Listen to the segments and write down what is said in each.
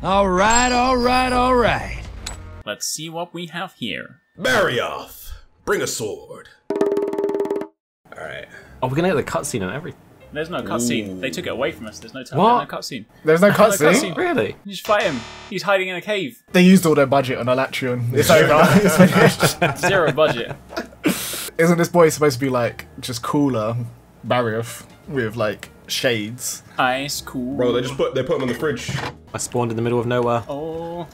All right, all right, all right. Let's see what we have here. Barioth, bring a sword. Alright. Oh, we're gonna get the cutscene and everything. There's no cutscene. They took it away from us. There's no time. What? No cutscene. There's no cutscene. cutscene. Really? You just fight him. He's hiding in a cave. They used all their budget on Alatreon. It's over. it's finished. Zero budget. Isn't this boy supposed to be like just cooler, Barioth, with like shades? Ice cool. Bro, they just put they put them in the fridge. I spawned in the middle of nowhere. Oh,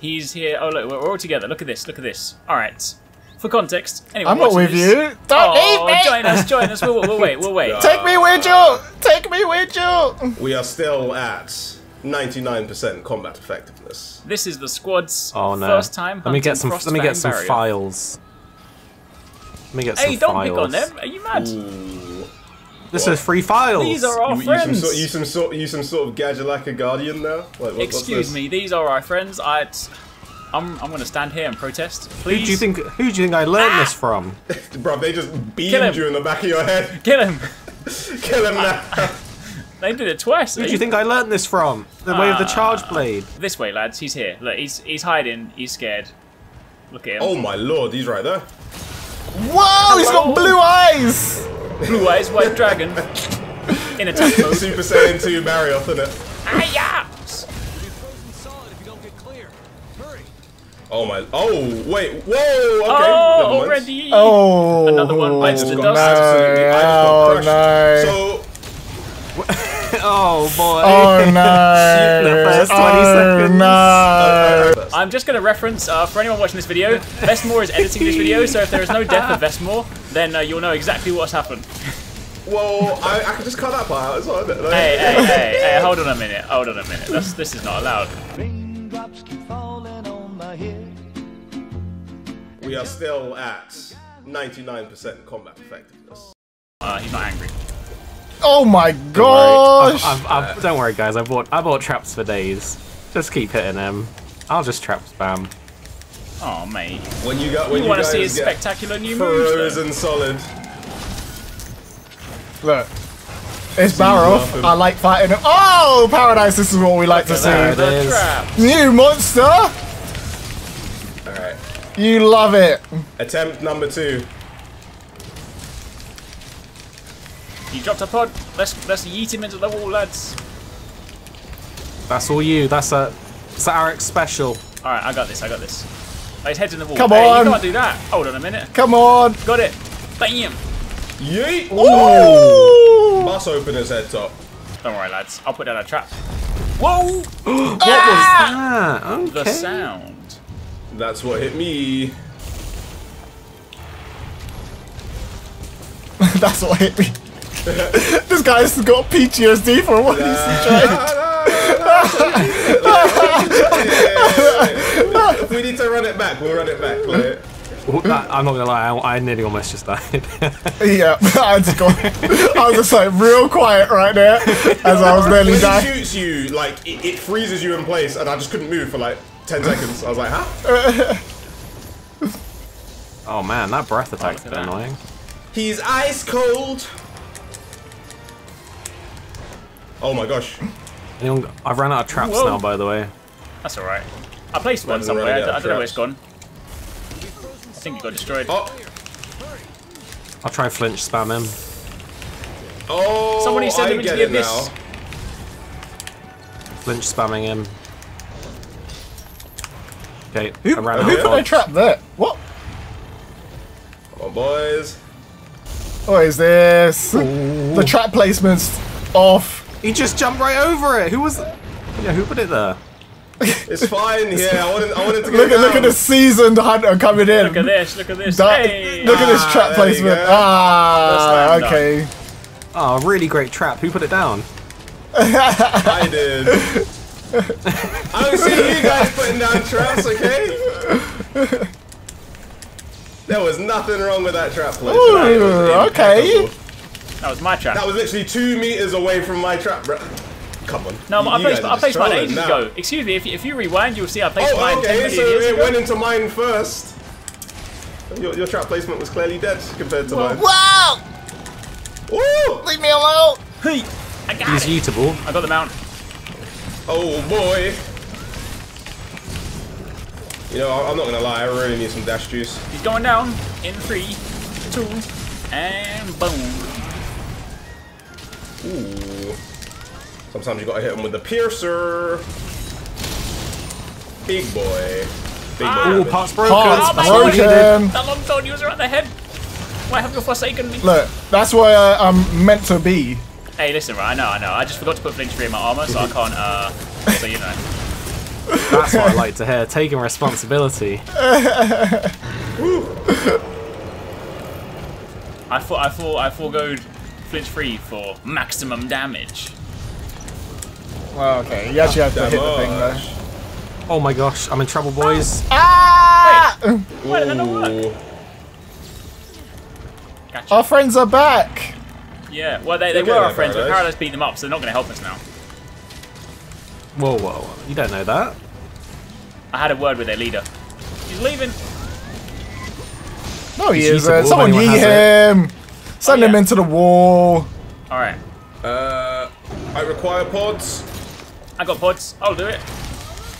he's here. Oh look, we're all together. Look at this. Look at this. All right. For context, anyone I'm not with this- you. Don't Oh, leave me. join us, join us. We'll, we'll wait. We'll wait. Take me with you. Take me with you. We are still at 99% combat effectiveness. This is the squad's Oh no. first time. let me get hunting some. Let me get some Barrier. files. Let me get some Hey, some don't files. pick on them. Are you mad? Ooh. This is free files. These are our You, you, some friends. sort, you some sort you some sort of gadget like a guardian now? Like, what, Excuse me. These are our friends. I. I'm. I'm going to stand here and protest. Please. Who do you think? Who do you think I learned this ah! from? Bro, they just beamed you in the back of your head. Kill him. Kill him now. They did it twice. Who do you eh? think I learned this from? The way of the ah, charge blade. This way, lads. He's here. Look, he's he's hiding. He's scared. Look at him. oh my lord, he's right there. Whoa, he's got blue eyes. Blue eyes, white dragon. In attack mode. Super Saiyan 2 Barioth, isn't it? Hiya! Oh my. Oh, wait. Whoa, okay. Oh, never mind. already. Oh, Another one oh, bites I the just dust. got absolutely. I Oh, just got crushed. Oh, no. So, Oh boy. Oh no! The first 20 oh seconds. no! I'm just going to reference, uh, for anyone watching this video, Vestmore is editing this video, so if there is no death of Vestmore, then uh, you'll know exactly what's happened. well, I, I can just cut that part out as well. Like- Hey, hey, hey, hey, hold on a minute, hold on a minute. That's, this is not allowed. Raindrops keep falling on my head. We are still at 99% combat effectiveness. Uh, he's not angry. Oh my Don't worry. gosh! I've, I've, I've, don't worry, guys. I bought I bought traps for days. Just keep hitting them. I'll just trap spam. Oh, mate. When you got, when You you, want to see a spectacular new moves, though. frozen solid. Look, it's Barrow. I like fighting him. Oh, paradise! This is what we like to see. is. The trap. New monster. Alright. You love it. Attempt number two. He dropped a pod. Let's let's yeet him into the wall, lads. That's all you. That's a it's a Arik special. All right, I got this. I got this. Oh, his head's in the wall. Come hey, on. You can't do that. Hold on a minute. Come on. Got it. Bam. Yeet! Ooh. Bus open his head top. Don't worry, lads. I'll put down a trap. Whoa! What was that? Ah! Okay. The sound. That's what hit me. That's what hit me. This guy's got PTSD for what he's trying. we need to run it back, we'll run it back. Ooh, that- I'm not gonna lie. I, I nearly almost just died. Yeah, I just got. I was just like real quiet right there as I was nearly dying. it shoots you, like it, it freezes you in place, and I just couldn't move for like ten seconds. I was like, huh? oh man, that breath attack's bit annoying. He's ice cold. Oh my gosh. Anyone, I've run out of traps Whoa. now, by the way. That's all right. I placed one somewhere. I, don't- I don't know where it's gone. I think it got destroyed. Oh, I'll try flinch spam him. oh. Somebody send I him into get the abyss. now. Flinch spamming him. Okay, Who, I ran who out put of a trap there? What? Come on, boys. What is this? The trap placement's off. He just jumped right over it. Who was? Yeah, who put it there? It's fine. Yeah, I wanted, I wanted to go Look at look at the seasoned hunter coming in. Look at this. Look at this. Da- hey! Look at this Ah, trap placement. go. Ah, That's okay. Oh, really great trap. Who put it down? I did. I don't see you guys putting down traps, okay? There was nothing wrong with that trap placement. Ooh, It was okay. Impeccable. That was my trap. That was literally two meters away from my trap, bro. Come on. no, You- I placed, guys I are placed mine ages now. ago. Excuse me, if you, if you rewind, you'll see I placed Oh, mine 10 okay, million so years it ago. went into mine first. Your, your trap placement was clearly dead compared to mine. Wow! Woo! Leave me alone. Hey, I got He's it. utable. I got the mount. Oh boy. You know, I'm not gonna lie, I really need some dash juice. He's going down in three, two, and boom. Ooh. Sometimes you gotta hit him with the piercer. Big boy. Big boy. Ooh, damage. parts broken. Parts Oh my That's what we broken. needed. That long thorn user at the head. Why have you forsaken me? Look, that's where uh, I'm meant to be. Hey, listen, right? I know, I know. I just forgot to put flinch free in my armor, so I can't. Uh, so you know. That's what I like to hear. Taking responsibility. I thought, I thought, I foregoed flinch free for maximum damage. Well, okay, you actually have to hit the thing though. Oh my gosh, I'm in trouble, ah! boys. Ah! Why did that not work? Gotcha. Our friends are back. Yeah, well, they, they Look were our that, friends, but Paradise. Paradise beat them up, so they're not going to help us now. Whoa, whoa, whoa. You don't know that. I had a word with their leader. He's leaving. No, he He's isn't. Uh, someone anyone yeet has him. Send Oh, him yeah. into the wall. All right, Uh, I require pods. I got pods. I'll do it.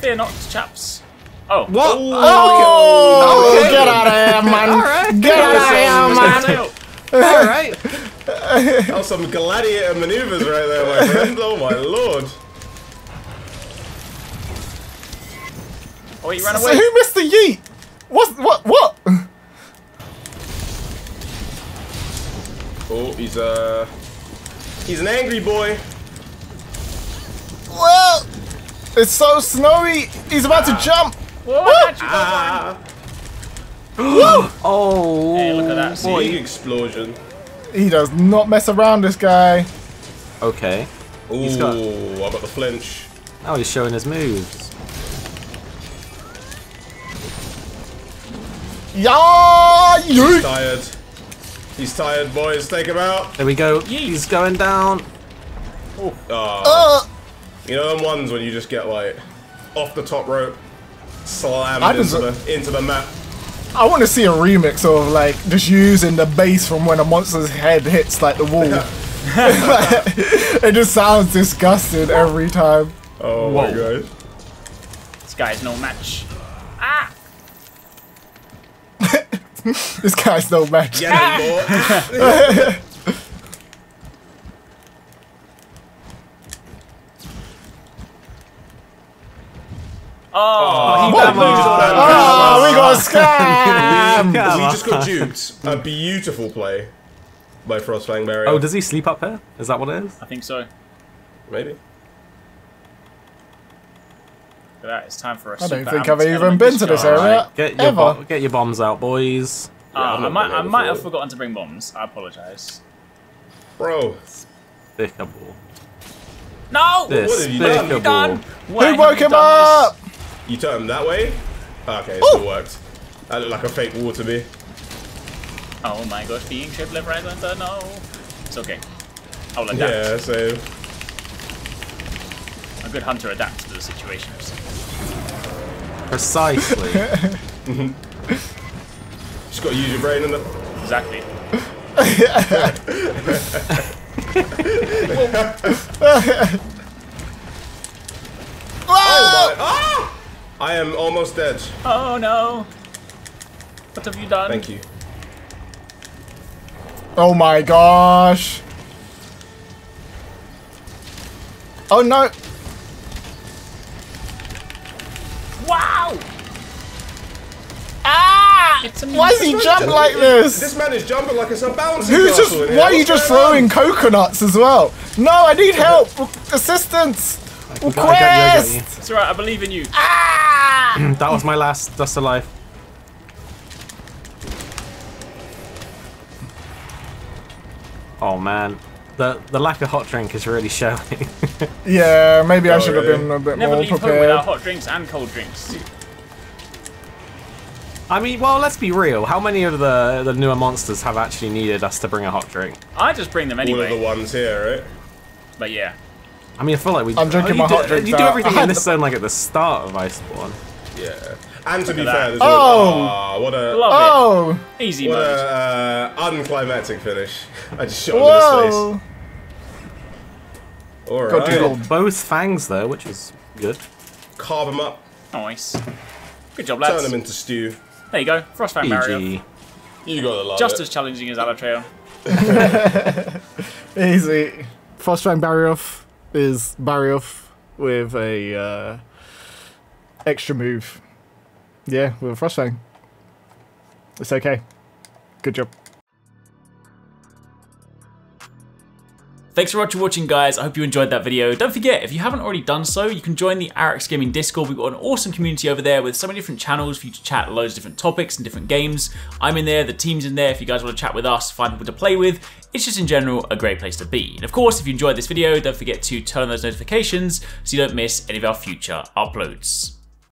Fear not, chaps. Oh. What? Oh, Okay. get out of here, man. Alright. Get out of here, man. Alright. That was some gladiator maneuvers right there, my friend. Oh my lord. Oh, wait, you ran So who missed the yeet? What? What? What? Oh, he's uh, he's an angry boy. Well, it's so snowy. He's about to jump. Whoa, I got you, Ah, Oh, Hey, look at that. See? big explosion. He does not mess around, this guy. Okay. Ooh, He's got- I got the flinch. Now he's showing his moves. Yeah, yeet. Tired. He's tired, boys. Take him out. There we go. He's going down. Oh, Uh, you know them ones when you just get like off the top rope, slammed I into deserve- the into the map. I want to see a remix of like just using the bass from when a monster's head hits like the wall. it just sounds disgusting every time. Oh Whoa. my god. This guy's no match. Ah! This guy's no match. Get him, boy. Oh, he Come bamboozled on. us. Oh, we got scammed! Come we just got duped. A beautiful play by Frostfang Barioth. Oh, does he sleep up here? Is that what it is? I think so. Look at that. It's time for a I don't think I've even been to this area Alright, get your ever. get your bombs out, boys. Ah, I've I might, I might have forgotten to bring bombs. I apologize. Bro, Despicable. No! What have you done? Despicable. Done. Who have woke him done up? you turned him that way? Okay, it still worked. That looked like a fake wall to me. Oh my gosh, being triple left, right, center, no. It's okay. I'll adapt. Yeah, so A good hunter adapts to the situations. Precisely. just gotta use your brain in it. Exactly. Oh my! Ah! I am almost dead. Oh no! What have you done? Thank you. Oh my gosh. Oh no. Why is he jump like this? This man is jumping like it's a bouncy Who's just? castle in. Why are you just going on? throwing coconuts as well? No, I need help, assistance, I got- I got you, I got you. It's alright, I believe in you. Ah! That was my last dust of life. Oh man, the the lack of hot drink is really showing. Yeah, maybe I should have been a bit Never more leave home prepared. without hot drinks and cold drinks. I mean, well, let's be real. How many of the the newer monsters have actually needed us to bring a hot drink? I just bring them anyway. All of the ones here, right? But yeah. I mean, I feel like we. I'm drinking oh, my you hot do, drinks You do everything I had in this the- zone like at the start of Iceborne. Yeah. And to be fair, there's Oh. one- Ah, what a Love Oh, it. Easy what mode. a uh, unclimactic finish. I just shot him in his whoa. face. All Got right. doodled. Both fangs though, which is good. Carve them up. Nice. Good job, Turn them into stew. There you go. Frostfang Barioth. GG. You gotta love Just it. as challenging as Alatreon. Easy. Frostfang Barioth is Barioth with a uh, extra move. Yeah, with a Frostfang. It's okay. Good job. Thanks so much for watching, guys. I hope you enjoyed that video. Don't forget, if you haven't already done so, you can join the Arekkz Gaming Discord. We've got an awesome community over there with so many different channels for you to chat loads of different topics and different games. I'm in there, the team's in there. If you guys want to chat with us, find people to play with, it's just in general a great place to be. And of course, if you enjoyed this video, don't forget to turn on those notifications so you don't miss any of our future uploads.